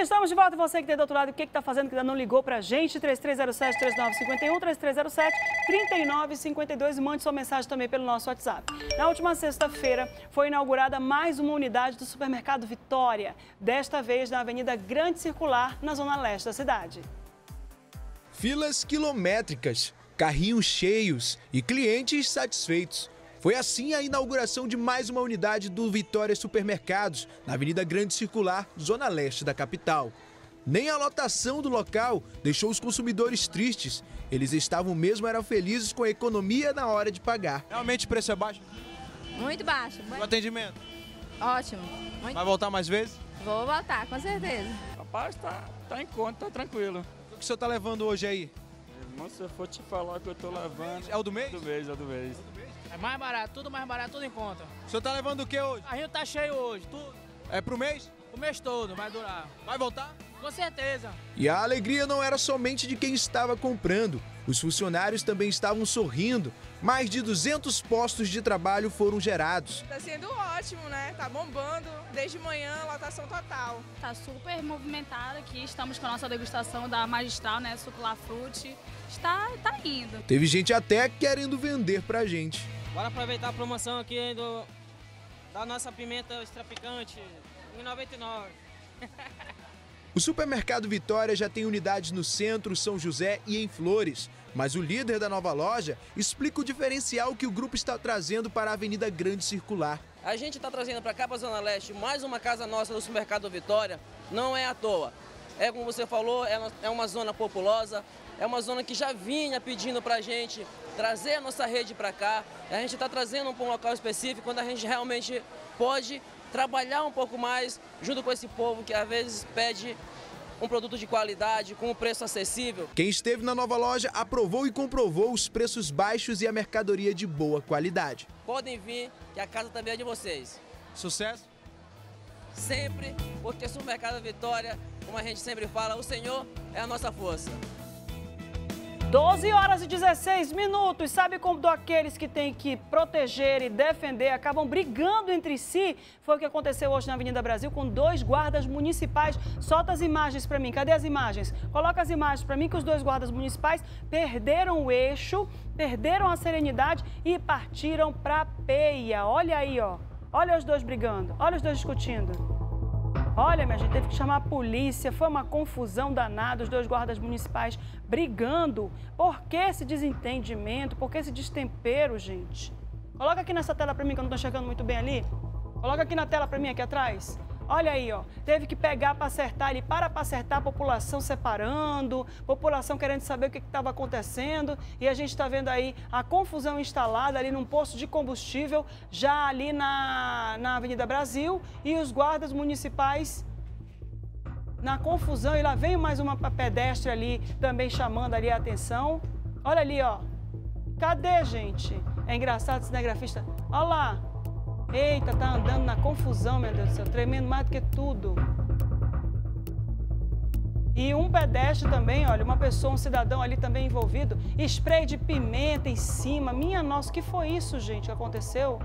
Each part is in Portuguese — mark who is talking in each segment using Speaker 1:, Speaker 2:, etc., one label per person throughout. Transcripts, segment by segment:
Speaker 1: Estamos de volta. Você que tem do outro lado, o que está fazendo que ainda não ligou para a gente? 3307-3951, 3307-3952. Mande sua mensagem também pelo nosso WhatsApp. Na última sexta-feira, foi inaugurada mais uma unidade do supermercado Vitória. Desta vez na Avenida Grande Circular, na zona leste da cidade.
Speaker 2: Filas quilométricas, carrinhos cheios e clientes satisfeitos. Foi assim a inauguração de mais uma unidade do Vitória Supermercados, na Avenida Grande Circular, zona leste da capital. Nem a lotação do local deixou os consumidores tristes. Eles estavam mesmo eram felizes com a economia na hora de pagar.
Speaker 3: Realmente o preço é baixo?
Speaker 4: Muito baixo.
Speaker 3: O atendimento?
Speaker 4: Ótimo. Muito...
Speaker 3: Vai voltar mais vezes?
Speaker 4: Vou voltar, com certeza.
Speaker 5: Rapaz, tá, tá em conta, tá tranquilo.
Speaker 3: O que o senhor tá levando hoje aí?
Speaker 5: Irmão, se eu for te falar que eu tô levando...
Speaker 3: É o do mês?
Speaker 5: Do mês, é do mês.
Speaker 6: É mais barato, tudo mais barato, tudo em conta.
Speaker 3: O senhor tá levando o que hoje?
Speaker 6: A gente tá cheio hoje, tudo.
Speaker 3: É pro mês?
Speaker 6: O mês todo, vai durar.
Speaker 3: Vai voltar?
Speaker 6: Com certeza.
Speaker 2: E a alegria não era somente de quem estava comprando. Os funcionários também estavam sorrindo. Mais de 200 postos de trabalho foram gerados.
Speaker 7: Tá sendo ótimo, né? Tá bombando. Desde manhã, lotação total.
Speaker 8: Tá super movimentado aqui. Estamos com a nossa degustação da magistral, né? Sucula Frutti. Está tá indo.
Speaker 2: Teve gente até querendo vender pra gente.
Speaker 6: Bora aproveitar a promoção aqui do, da nossa pimenta extra picante, 1,99.
Speaker 2: O supermercado Vitória já tem unidades no centro, São José e em Flores. Mas o líder da nova loja explica o diferencial que o grupo está trazendo para a Avenida Grande Circular.
Speaker 9: A gente está trazendo para cá, para a Zona Leste, mais uma casa nossa do supermercado Vitória. Não é à toa. É como você falou, é uma zona populosa, é uma zona que já vinha pedindo para a gente trazer a nossa rede para cá. A gente está trazendo para um local específico, quando a gente realmente pode trabalhar um pouco mais junto com esse povo que às vezes pede um produto de qualidade, com um preço acessível.
Speaker 2: Quem esteve na nova loja aprovou e comprovou os preços baixos e a mercadoria de boa qualidade.
Speaker 9: Podem vir, que a casa também é de vocês.
Speaker 3: Sucesso?
Speaker 9: Sempre, porque o Supermercado Vitória, como a gente sempre fala, o Senhor é a nossa força.
Speaker 1: 12 horas e 16 minutos. Sabe como aqueles que têm que proteger e defender acabam brigando entre si? Foi o que aconteceu hoje na Avenida Brasil com dois guardas municipais. Solta as imagens para mim. Cadê as imagens? Coloca as imagens para mim que os dois guardas municipais perderam o eixo, perderam a serenidade e partiram para peia. Olha aí, ó. Olha os dois brigando. Olha os dois discutindo. Olha, minha gente, teve que chamar a polícia, foi uma confusão danada, os dois guardas municipais brigando. Por que esse desentendimento? Por que esse destempero, gente? Coloca aqui nessa tela para mim, que eu não estou chegando muito bem ali. Coloca aqui na tela para mim, aqui atrás. Olha aí, ó, teve que pegar para acertar ali, para para acertar, a população separando, população querendo saber o que estava acontecendo, e a gente está vendo aí a confusão instalada ali num posto de combustível, já ali na, na Avenida Brasil, e os guardas municipais na confusão, e lá vem mais uma pedestre ali também chamando ali a atenção. Olha ali, ó. Cadê, gente? É engraçado, cinegrafista. Olha lá, Eita, tá andando na confusão, meu Deus do céu, tremendo mais do que tudo. E um pedestre também, olha, uma pessoa, um cidadão ali também envolvido, spray de pimenta em cima. Minha nossa, que foi isso, gente, que aconteceu?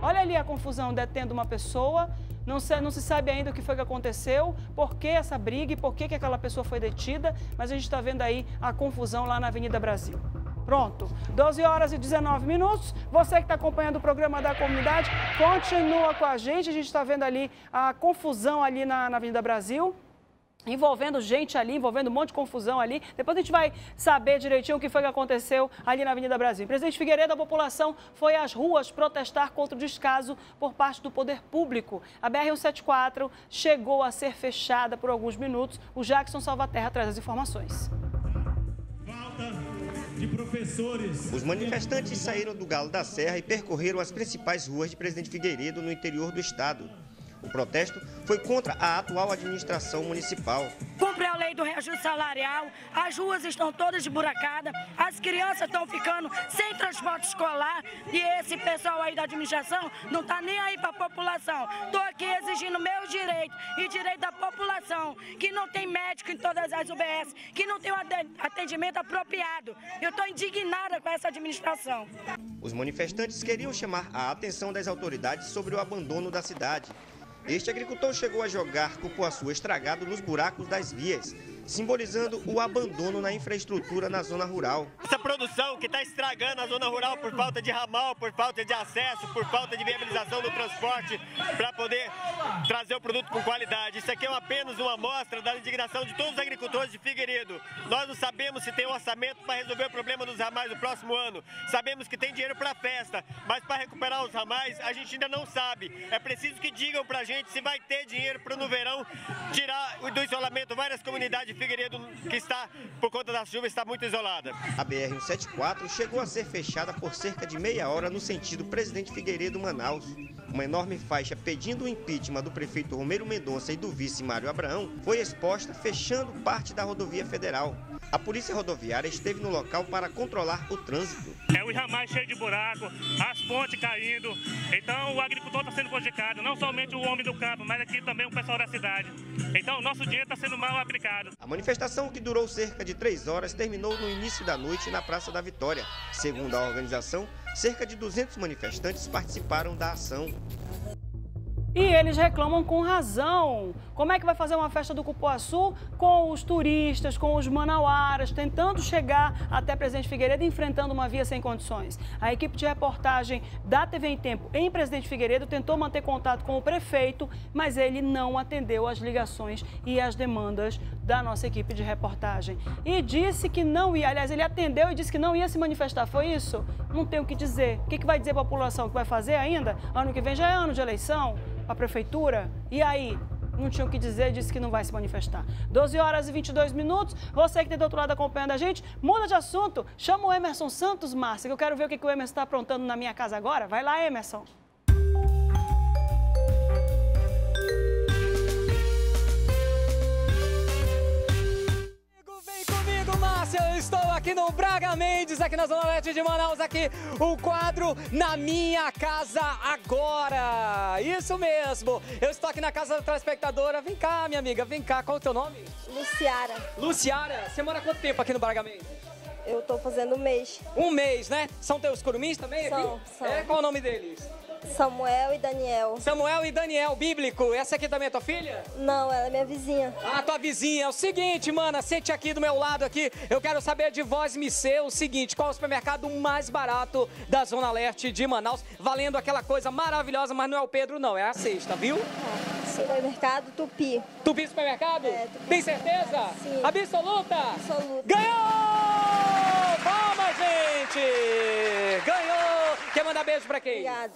Speaker 1: Olha ali a confusão, detendo uma pessoa, não se, não se sabe ainda o que foi que aconteceu, por que essa briga e por que, que aquela pessoa foi detida, mas a gente está vendo aí a confusão lá na Avenida Brasil. Pronto, 12 horas e 19 minutos. Você que está acompanhando o programa da comunidade, continua com a gente. A gente está vendo ali a confusão ali na, na Avenida Brasil envolvendo gente ali, envolvendo um monte de confusão ali. Depois a gente vai saber direitinho o que foi que aconteceu ali na Avenida Brasil. Presidente Figueiredo, a população foi às ruas protestar contra o descaso por parte do poder público. A BR-174 chegou a ser fechada por alguns minutos. O Jackson Salvaterra traz as informações
Speaker 10: de professores.
Speaker 11: Os manifestantes saíram do Galo da Serra e percorreram as principais ruas de Presidente Figueiredo no interior do estado. O protesto foi contra a atual administração municipal.
Speaker 12: Cumpre a lei do reajuste salarial, as ruas estão todas esburacadas, as crianças estão ficando sem transporte escolar e esse pessoal aí da administração não está nem aí para a população. Estou aqui exigindo meus direitos e direito da população, que não tem médico em todas as UBS, que não tem um atendimento apropriado. Eu estou indignada com essa administração.
Speaker 11: Os manifestantes queriam chamar a atenção das autoridades sobre o abandono da cidade Este agricultor chegou a jogar cupuaçu estragado nos buracos das vias, simbolizando o abandono na infraestrutura na zona rural.
Speaker 10: Essa produção que está estragando a zona rural por falta de ramal, por falta de acesso, por falta de viabilização do transporte para poder trazer o produto com qualidade. Isso aqui é apenas uma amostra da indignação de todos os agricultores de Figueiredo. Nós não sabemos se tem um orçamento para resolver o problema dos ramais no próximo ano. Sabemos que tem dinheiro para a festa, mas para recuperar os ramais a gente ainda não sabe. É preciso que digam para a gente se vai ter dinheiro para no verão tirar do isolamento várias comunidades de Figueiredo que está, por conta da chuva, está muito isolada.
Speaker 11: A BR-174 chegou a ser fechada por cerca de meia hora no sentido Presidente Figueiredo Manaus. Uma enorme faixa pedindo o impeachment do prefeito Romero Mendonça e do vice Mário Abraão foi exposta, fechando parte da rodovia federal. A polícia rodoviária esteve no local para controlar o trânsito.
Speaker 13: É o ramais cheio de buraco, as pontes caindo. Então o agricultor está sendo prejudicado, não somente o homem do campo, mas aqui também o pessoal da cidade. Então o nosso dinheiro está sendo mal aplicado.
Speaker 11: A manifestação, que durou cerca de três horas, terminou no início da noite na Praça da Vitória. Segundo a organização, cerca de 200 manifestantes participaram da ação.
Speaker 1: E eles reclamam com razão. Como é que vai fazer uma festa do Cupuaçu com os turistas, com os manauaras, tentando chegar até Presidente Figueiredo enfrentando uma via sem condições? A equipe de reportagem da TV em Tempo em Presidente Figueiredo tentou manter contato com o prefeito, mas ele não atendeu às ligações e às demandas da nossa equipe de reportagem. E disse que não ia, aliás, ele atendeu e disse que não ia se manifestar. Foi isso? Não tem o que dizer. O que vai dizer a população que vai fazer ainda? Ano que vem já é ano de eleição para a prefeitura? E aí? Não tinha o que dizer, disse que não vai se manifestar. 12 horas e 22 minutos. Você que tem do outro lado acompanhando a gente, muda de assunto. Chama o Emerson Santos, Márcia, que eu quero ver o que, que o Emerson está aprontando na minha casa agora. Vai lá, Emerson.
Speaker 14: Eu estou aqui no Braga Mendes, aqui na Zona Leste de Manaus, aqui o quadro Na Minha Casa Agora. Isso mesmo. Eu estou aqui na casa da telespectadora. Vem cá, minha amiga, vem cá. Qual é o teu nome?
Speaker 15: Luciara.
Speaker 14: Luciara. Você mora quanto tempo aqui no Braga Mendes?
Speaker 15: Eu tô fazendo um mês.
Speaker 14: Um mês, né? São teus curumins também
Speaker 15: São,
Speaker 14: aqui?
Speaker 15: são.
Speaker 14: É, qual é o nome deles?
Speaker 15: Samuel e Daniel.
Speaker 14: Samuel e Daniel, bíblico. Essa aqui também é tua filha?
Speaker 15: Não, ela é minha vizinha.
Speaker 14: Ah, tua vizinha. É o seguinte, mana, sente aqui do meu lado aqui. Eu quero saber de voz me ser o seguinte, qual é o supermercado mais barato da Zona Leste de Manaus, valendo aquela coisa maravilhosa, mas não é o Pedro não, é a sexta, viu?
Speaker 15: Supermercado Tupi.
Speaker 14: Tupi Supermercado?
Speaker 15: É, Tupi.
Speaker 14: Tem certeza?
Speaker 15: Sim.
Speaker 14: Absoluta?
Speaker 15: Absoluta.
Speaker 14: Ganhou! Palmas, gente! Ganhou! Quer mandar beijo pra quem?
Speaker 15: Obrigado.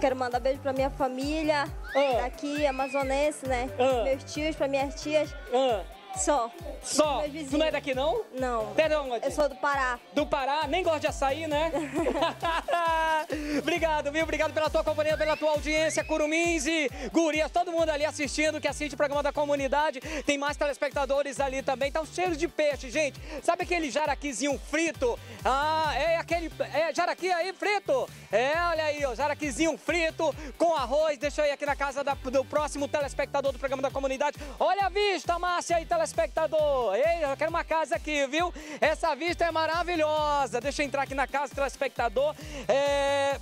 Speaker 15: Quero mandar beijo pra minha família,
Speaker 14: Ah.
Speaker 15: daqui, amazonense, né?
Speaker 14: Ah.
Speaker 15: Meus tios, pra minhas tias.
Speaker 14: Ah,
Speaker 15: Só.
Speaker 14: só? Tu não é daqui não?
Speaker 15: Não.
Speaker 14: Tu é de onde?
Speaker 15: Eu sou do Pará.
Speaker 14: Do Pará, nem gosta de açaí, né? Obrigado, viu? Obrigado pela tua companhia, pela tua audiência, Curumins e Gurias, todo mundo ali assistindo, que assiste o programa da comunidade. Tem mais telespectadores ali também. Tá um cheiro de peixe, gente. Sabe aquele jaraquizinho frito? Ah, é aquele. É jaraqui aí frito? É, olha aí, ó, jaraquizinho frito com arroz. Deixa eu ir aqui na casa da- do próximo telespectador do programa da comunidade. Olha a vista, Márcia aí, telespectador. Ei, eu quero uma casa aqui, viu? Essa vista é maravilhosa. Deixa eu entrar aqui na casa do telespectador. É,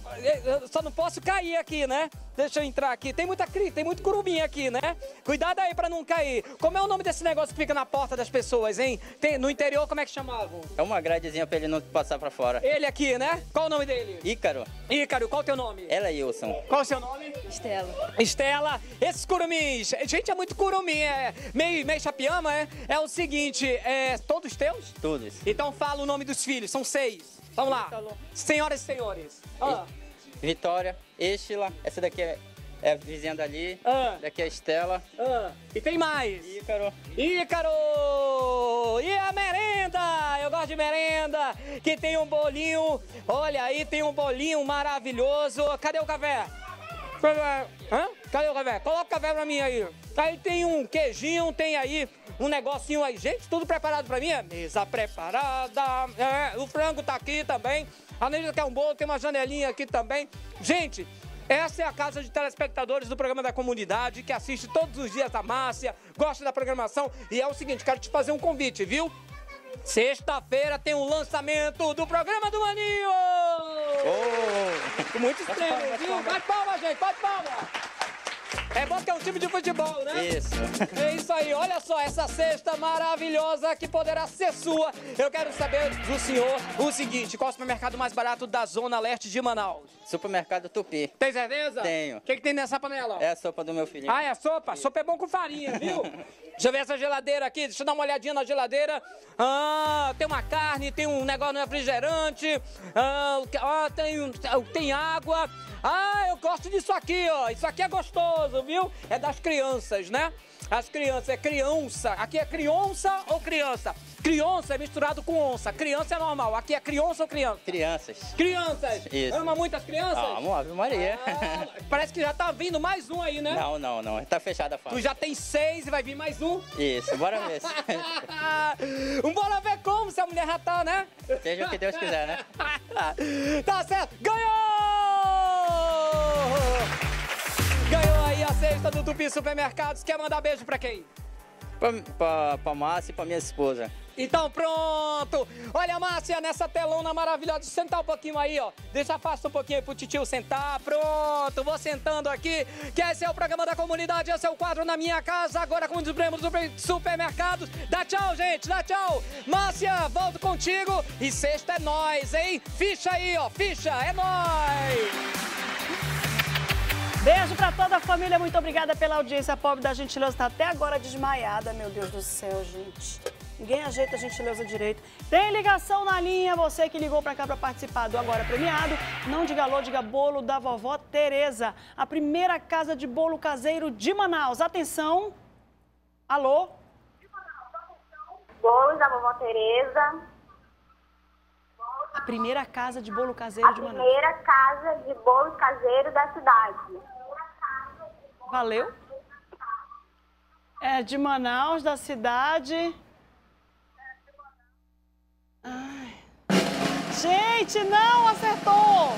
Speaker 14: eu só não posso cair aqui, né? Deixa eu entrar aqui. Tem muita cri, tem muito curumim aqui, né? Cuidado aí pra não cair. Como é o nome desse negócio que fica na porta das pessoas, hein? Tem- no interior, como é que chamavam?
Speaker 16: É uma gradezinha pra ele não passar pra fora.
Speaker 14: Ele aqui, né? Qual o nome dele?
Speaker 16: Ícaro.
Speaker 14: Ícaro, qual o teu nome?
Speaker 16: Ela é Wilson.
Speaker 14: Qual o seu nome?
Speaker 15: Estela.
Speaker 14: Estela, esses curumins, gente, é muito curumim, é meio, meio chapiama, é? É o seguinte, é todos teus?
Speaker 16: Todos.
Speaker 14: Então fala o nome dos filhos, são seis. Vamos lá. Senhoras e senhores. Ah,
Speaker 16: Vitória, Estila. Essa daqui é, é a vizinha dali.
Speaker 14: Ah.
Speaker 16: Daqui é a Estela.
Speaker 14: ah. E tem mais.
Speaker 16: Ícaro.
Speaker 14: Ícaro! E a merenda! Eu gosto de merenda, que tem um bolinho. Olha aí, tem um bolinho maravilhoso. Cadê o café? Hã? Cadê o café? Coloca o café pra mim aí. Aí tem um queijinho, tem aí um negocinho aí. Gente, tudo preparado pra mim? É Mesa preparada. É, o frango tá aqui também. Além de que é um bolo, tem uma janelinha aqui também. Gente, essa é a casa de telespectadores do programa da comunidade que assiste todos os dias a Márcia, gosta da programação. E é o seguinte, quero te fazer um convite, viu? Sexta-feira tem o lançamento do programa do Maninho!
Speaker 16: Oh.
Speaker 14: Muito estrela, viu? Bate palma, gente, bate palma! É bom que é um time de futebol, né?
Speaker 16: Isso.
Speaker 14: É isso aí, olha só, essa cesta maravilhosa que poderá ser sua. Eu quero saber do senhor o seguinte: qual é o supermercado mais barato da Zona Leste de Manaus?
Speaker 16: Supermercado Tupi.
Speaker 14: Tem certeza?
Speaker 16: Tenho.
Speaker 14: O que, que tem nessa panela?
Speaker 16: É a sopa do meu filhinho.
Speaker 14: Ah, é sopa? Sopa é bom com farinha, viu? Deixa eu ver essa geladeira aqui, deixa eu dar uma olhadinha na geladeira. Ah, tem uma carne, tem um negócio no refrigerante. Ah, tem, tem água. Ah, eu gosto disso aqui, ó. Isso aqui é gostoso, viu? É das crianças, né? As crianças, é criança. Aqui é criança ou criança? Criança é misturado com onça. Criança é normal. Aqui é criança ou criança?
Speaker 16: Crianças.
Speaker 14: Crianças.
Speaker 16: Isso.
Speaker 14: Ama muitas crianças?
Speaker 16: Ah, Ave Maria.
Speaker 14: Parece que já tá vindo mais um aí, né?
Speaker 16: Não, não, não. Tá fechada a
Speaker 14: Tu
Speaker 16: fábrica.
Speaker 14: já tem seis e vai vir mais um?
Speaker 16: Isso, bora ver.
Speaker 14: um bora ver como, se a mulher já tá, né?
Speaker 16: Seja o que Deus quiser, né?
Speaker 14: tá certo, ganhou! Ganhou aí a cesta do Tupi Supermercados. Quer mandar beijo pra quem?
Speaker 16: Pra, pra, pra Márcia e pra minha esposa.
Speaker 14: Então pronto! Olha, Márcia, nessa telona maravilhosa. Sentar um pouquinho aí, ó. Deixa afasta um pouquinho aí pro titio sentar. Pronto, vou sentando aqui. Que esse é o programa da comunidade, esse é o quadro na minha casa. Agora com os prêmios do supermercados. Dá tchau, gente, dá tchau. Márcia, volto contigo. E sexta é nós, hein? Ficha aí, ó, ficha, é nós!
Speaker 1: Beijo pra toda a família, muito obrigada pela audiência. A pobre da gentileza tá até agora desmaiada, meu Deus do céu, gente. Ninguém ajeita a gentileza direito. Tem ligação na linha, você que ligou pra cá pra participar do Agora Premiado. Não diga alô, diga bolo da vovó Tereza. A primeira casa de bolo caseiro de Manaus. Atenção. Alô?
Speaker 17: Bolos da vovó Tereza.
Speaker 1: A primeira casa de bolo caseiro
Speaker 17: A
Speaker 1: de Manaus.
Speaker 17: primeira casa de bolos caseiros da cidade.
Speaker 1: Valeu. É de Manaus, da cidade. Ai. Gente, não acertou!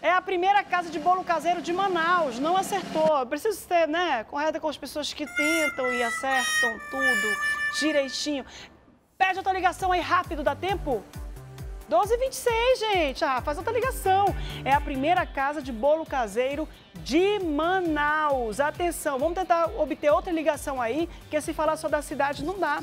Speaker 1: É a primeira casa de bolo caseiro de Manaus. Não acertou. Preciso ser, né, correta com as pessoas que tentam e acertam tudo direitinho. Pede outra ligação aí rápido, dá tempo? 12h26, gente. Ah, faz outra ligação. É a primeira casa de bolo caseiro de Manaus. Atenção, vamos tentar obter outra ligação aí, porque se falar só da cidade não dá.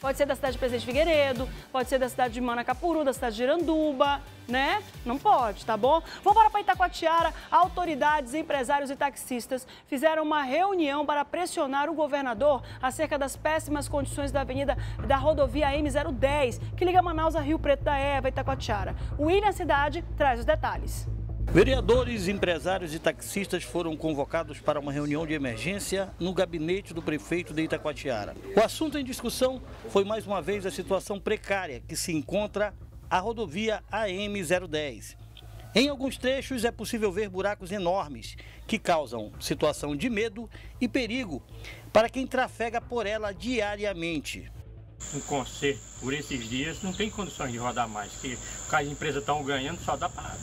Speaker 1: Pode ser da cidade de Presidente Figueiredo, pode ser da cidade de Manacapuru, da cidade de Iranduba, né? Não pode, tá bom? Vamos para Itacoatiara. Autoridades, empresários e taxistas fizeram uma reunião para pressionar o governador acerca das péssimas condições da avenida da rodovia M010, que liga Manaus a Rio Preto da Eva, Itacoatiara. O William Cidade traz os detalhes.
Speaker 18: Vereadores, empresários e taxistas foram convocados para uma reunião de emergência no gabinete do prefeito de Itacoatiara. O assunto em discussão foi mais uma vez a situação precária que se encontra a rodovia AM010. Em alguns trechos é possível ver buracos enormes que causam situação de medo e perigo para quem trafega por ela diariamente.
Speaker 19: um conserto por esses dias, não tem condições de rodar mais, porque as empresas estão ganhando, só dá para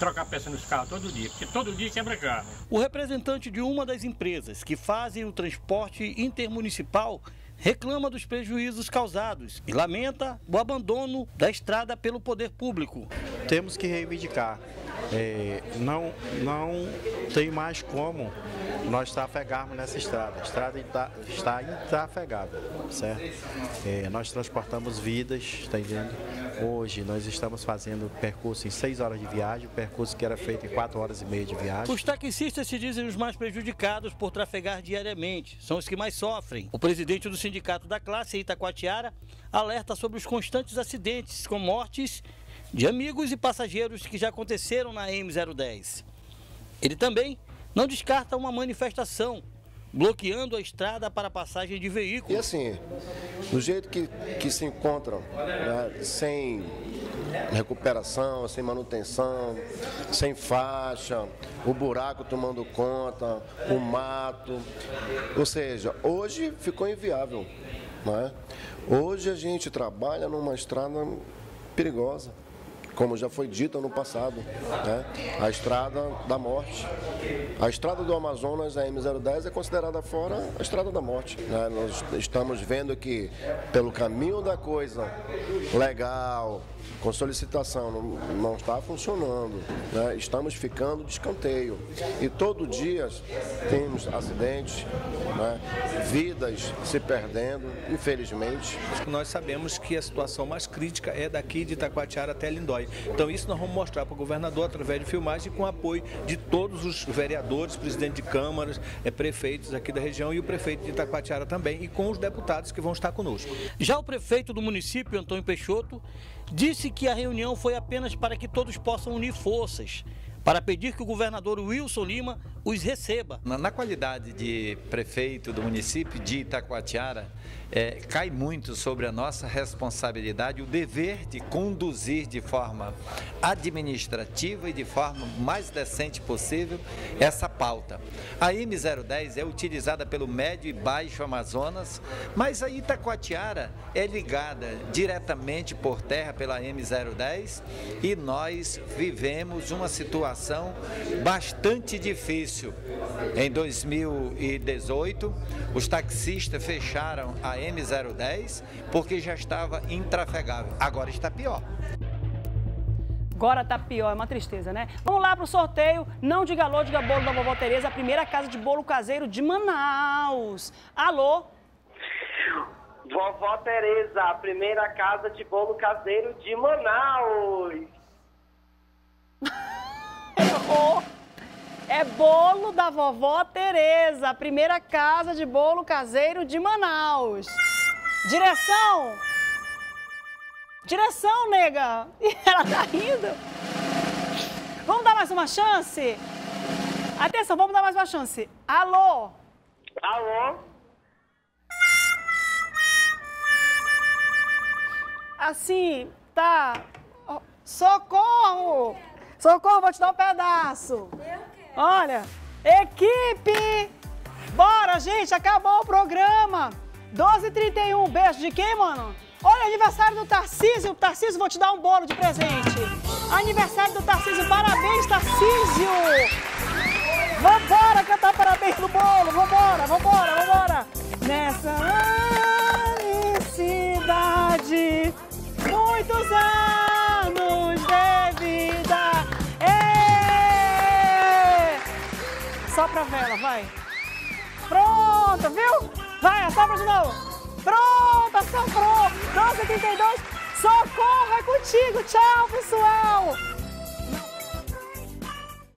Speaker 19: trocar peça nos carros todo dia, porque todo dia quebra carro.
Speaker 18: O representante de uma das empresas que fazem o transporte intermunicipal reclama dos prejuízos causados e lamenta o abandono da estrada pelo poder público.
Speaker 20: Temos que reivindicar. É, não, não tem mais como nós trafegarmos nessa estrada. A estrada está, intrafegável, certo? É, nós transportamos vidas, está entendendo? Hoje nós estamos fazendo percurso em 6 horas de viagem, percurso que era feito em 4 horas e meia de viagem.
Speaker 18: Os taxistas se dizem os mais prejudicados por trafegar diariamente. São os que mais sofrem. O presidente do sindicato da classe, Itacoatiara, alerta sobre os constantes acidentes com mortes de amigos e passageiros que já aconteceram na M010. Ele também não descarta uma manifestação bloqueando a estrada para a passagem de
Speaker 21: E
Speaker 18: veículos.
Speaker 21: assim, do jeito que, que se encontram, né, sem recuperação, sem manutenção, sem faixa, o buraco tomando conta, o mato. Ou seja, hoje ficou inviável. Né? Hoje a gente trabalha numa estrada perigosa, como já foi dito no passado, né? a estrada da morte. A estrada do Amazonas, a M010, é considerada fora a estrada da morte. né? Nós estamos vendo que, pelo caminho da coisa legal, com solicitação, não, não está funcionando. né? Estamos ficando de escanteio. E todo dia temos acidentes, né? vidas se perdendo, infelizmente.
Speaker 22: Nós sabemos que a situação mais crítica é daqui de Itacoatiara até Lindóia. Então isso nós vamos mostrar para o governador através de filmagem com apoio de todos os vereadores, presidente de câmaras, eh, prefeitos aqui da região e o prefeito de Itacoatiara também e com os deputados que vão estar conosco.
Speaker 23: Já o prefeito do município, Antônio Peixoto, disse que a reunião foi apenas para que todos possam unir forças, para pedir que o governador Wilson Lima os receba.
Speaker 18: Na, na qualidade de prefeito do município de Itacoatiara, é, cai muito sobre a nossa responsabilidade o dever de conduzir de forma administrativa e de forma mais decente possível essa pauta. A M010 é utilizada pelo médio e baixo Amazonas, mas a Itacoatiara é ligada diretamente por terra pela M010 e nós vivemos uma situação bastante difícil. Em 2018, os taxistas fecharam a M010 porque já estava intrafegável. Agora está pior.
Speaker 1: Agora tá pior, é uma tristeza, né? Vamos lá pro sorteio. Não diga alô, diga bolo da vovó Tereza, a primeira casa de bolo caseiro de Manaus. Alô?
Speaker 24: Vovó Tereza, a primeira casa de bolo caseiro de Manaus.
Speaker 1: Errou. É bolo da vovó Tereza, a primeira casa de bolo caseiro de Manaus. Direção! Direção, nega! Ela tá rindo. Vamos dar mais uma chance? Atenção, vamos dar mais uma chance. Alô?
Speaker 24: Alô?
Speaker 1: Assim, tá. Socorro! Socorro, vou te dar um pedaço. Olha, equipe! Bora, gente, acabou o programa. 12h31, beijo de quem, mano? Olha, aniversário do Tarcísio. Tarcísio, vou te dar um bolo de presente. Aniversário do Tarcísio, parabéns, Tarcísio! Vambora cantar parabéns no bolo, vambora, vambora, vambora! Nessa felicidade, muitos anos Sopra a vela, vai. Pronto, viu? Vai, assopra de novo. Pronto, assoprou. 12h32. Socorro, é contigo. Tchau, pessoal.